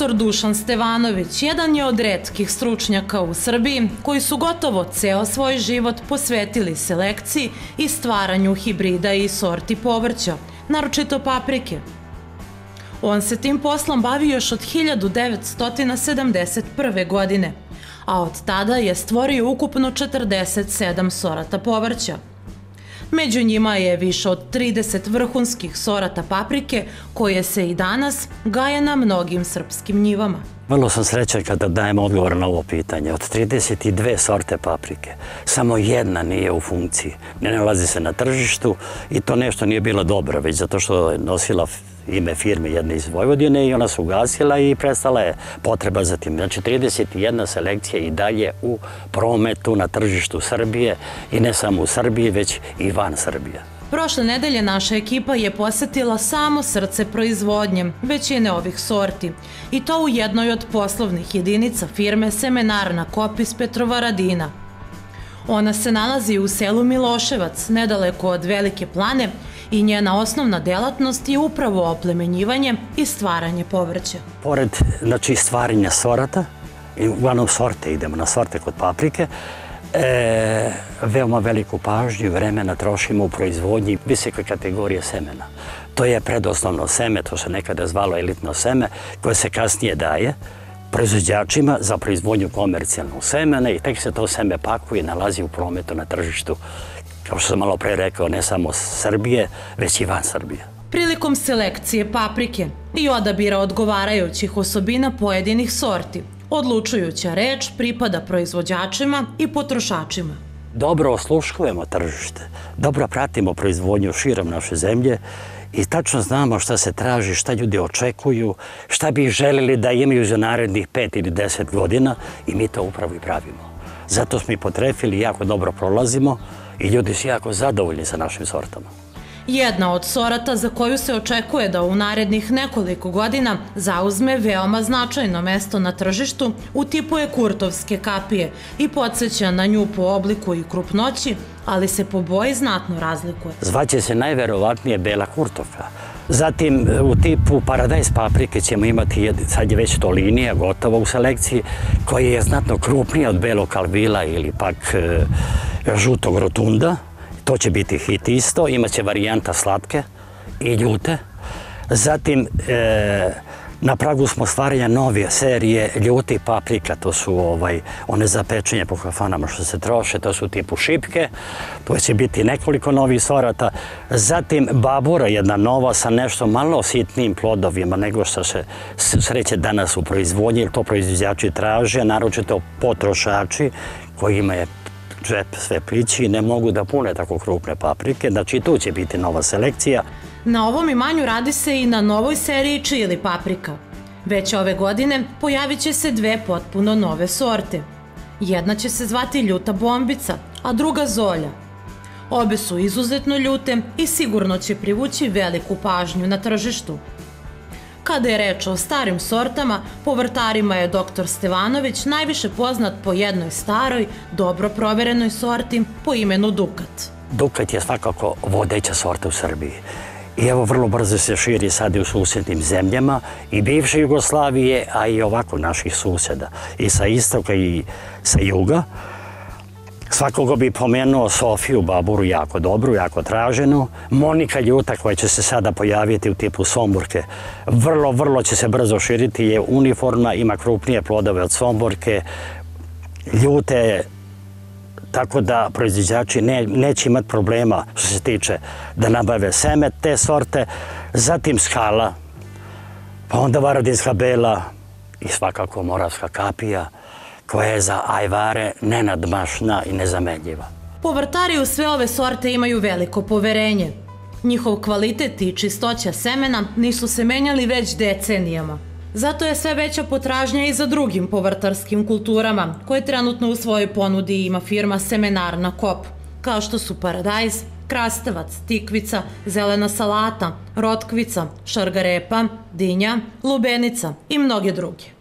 Doktor Dušan Stevanović jedan je od redkih stručnjaka u Srbiji koji su gotovo ceo svoj život posvetili selekciji i stvaranju hibrida i sorti povrća, naročito paprike. On se tim poslom bavi još od 1971. godine, a od tada je stvorio ukupno 47 sorata povrća – Među njima je više od 30 vrhunskih sorata paprike koje se i danas gaje na mnogim srpskim njivama. Vrlo sam srećan kada dajem odgovor na ovo pitanje. Od 32 sorte paprike, samo jedna nije u funkciji. Ne nalazi se na tržištu i to nešto nije bilo dobro, već zato što je nosila ime firme jedne iz Vojvodine i ona se ugasila i prestala je potreba za tim. Znači 31 selekcija i dalje u prometu na tržištu Srbije i ne samo u Srbiji, već i van Srbije. Prošle nedelje naša ekipa je posetila samo srce proizvodnje većine ovih sorti i to u jednoj od poslovnih jedinica firme Semenarna Kopis Petrovaradina. Ona se nalazi u selu Miloševac, nedaleko od Velike plane i njena osnovna delatnost je upravo oplemenjivanje i stvaranje povrća. Pored znači, stvaranja sorata, uglavnom sorte idemo na sorte kod paprike, e, veoma veliku pažnju i vremena trošimo u proizvodnji visoke kategorije semena. To je predosnovno seme, to se nekada zvalo elitno seme, koje se kasnije daje proizvođačima za proizvodnju komercijalnog semena i tek se to seme pakuje i nalazi u prometu na tržištu kao što sam malo pre rekao, ne samo Srbije, već i van Srbije. Prilikom selekcije paprike i odabira odgovarajućih osobina pojedinih sorti, odlučujuća reč pripada proizvođačima i potrošačima. Dobro osluškujemo tržište, dobro pratimo proizvodnju širom naše zemlje i tačno znamo šta se traži, šta ljudi očekuju, šta bi želeli da imaju za narednih pet ili deset godina i mi to upravo i pravimo. Zato smo i potrefili, jako dobro prolazimo, i ljudi su jako zadovoljni sa našim sortama. Jedna od sorata za koju se očekuje da u narednih nekoliko godina zauzme veoma značajno mesto na tržištu u tipu je kurtovske kapije i podsjeća na nju po obliku i krupnoći, ali se po boji znatno razlikuje. Zvaće se najverovatnije bela kurtovka. Zatim u tipu paradajz paprike ćemo imati, sad je već to linija gotova u selekciji, koja je znatno krupnija od belog kalvila ili pak e, žutog rotunda. To će biti hit isto. Imaće varijanta slatke i ljute. Zatim, e, na pragu smo stvaranja nove serije ljuti paprika, to su ovaj, one za pečenje po kafanama što se troše, to su tipu šipke, to će biti nekoliko novih sorata. Zatim babura, jedna nova sa nešto malo sitnijim plodovima nego što se sreće danas u proizvodnji, to proizvođači traže, naročito potrošači kojima je džep sve plići i ne mogu da pune tako krupne paprike. Znači tu će biti nova selekcija. Na ovom imanju radi se i na novoj seriji čili paprika. Već ove godine pojavit će se dve potpuno nove sorte. Jedna će se zvati ljuta bombica, a druga zolja. Obe su izuzetno ljute i sigurno će privući veliku pažnju na tržištu. Kada je reč o starim sortama, po vrtarima je dr. Stevanović najviše poznat po jednoj staroj, dobro proverenoj sorti po imenu Dukat. Dukat je svakako vodeća sorta u Srbiji. I evo vrlo brzo se širi sad i u susjednim zemljama i bivše Jugoslavije, a i ovako naših suseda. I sa istoka i sa juga. Svakoga bi pomenuo Sofiju Baburu jako dobru, jako traženu. Monika Ljuta koja će se sada pojaviti u tipu Somburke. Vrlo, vrlo će se brzo širiti, je uniformna, ima krupnije plodove od Somburke. Ljute tako da proizvođači ne, neće imati problema što se tiče da nabave seme te sorte, zatim skala, pa onda varadinska bela i svakako moravska kapija koja je za ajvare nenadmašna i nezamenljiva. Povrtari u sve ove sorte imaju veliko poverenje. Njihov kvalitet i čistoća semena nisu se menjali već decenijama. Zato je sve veća potražnja i za drugim povrtarskim kulturama, koje trenutno u svojoj ponudi ima firma Semenarna Kop, kao što su paradajz, krastavac, tikvica, zelena salata, rotkvica, šargarepa, dinja, lubenica i mnoge druge.